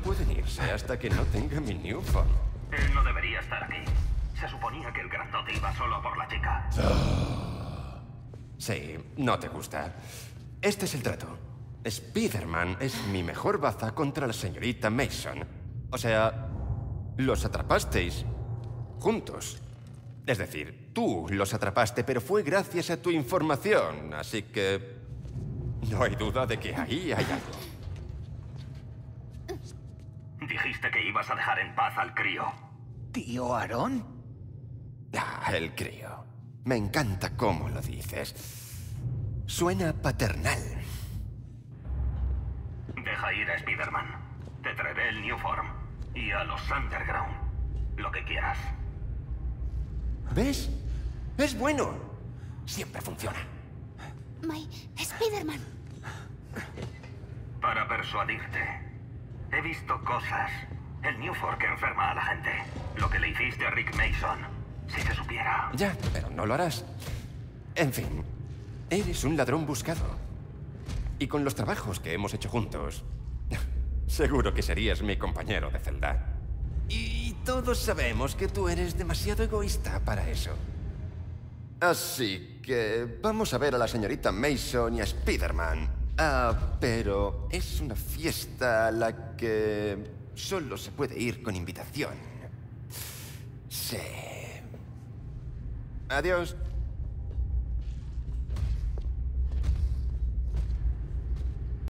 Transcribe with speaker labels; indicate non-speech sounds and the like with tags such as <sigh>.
Speaker 1: pueden irse hasta que no tenga mi new phone.
Speaker 2: Él no debería estar aquí. Se suponía que el grandote iba solo por la chica.
Speaker 1: Sí, no te gusta. Este es el trato. Spider-Man es mi mejor baza contra la señorita Mason. O sea, los atrapasteis juntos. Es decir, tú los atrapaste, pero fue gracias a tu información, así que... No hay duda de que ahí hay algo.
Speaker 2: Dijiste que ibas a dejar en paz al crío.
Speaker 3: ¿Tío Aarón?
Speaker 1: Ah, el crío. Me encanta cómo lo dices. Suena paternal.
Speaker 2: Deja ir a Spider-Man. Te traeré el New Form. Y a los Underground. Lo que quieras.
Speaker 1: ¿Ves? Es bueno. Siempre funciona.
Speaker 4: My Spider-Man.
Speaker 2: Para persuadirte. He visto cosas. El New Form que enferma a la gente. Lo que le hiciste a Rick Mason. Si se supiera.
Speaker 1: Ya, pero no lo harás. En fin, eres un ladrón buscado. Y con los trabajos que hemos hecho juntos, <laughs> seguro que serías mi compañero de celda. Y todos sabemos que tú eres demasiado egoísta para eso. Así que vamos a ver a la señorita Mason y a Spider-Man. Ah, pero es una fiesta a la que solo se puede ir con invitación. Sí. Adiós.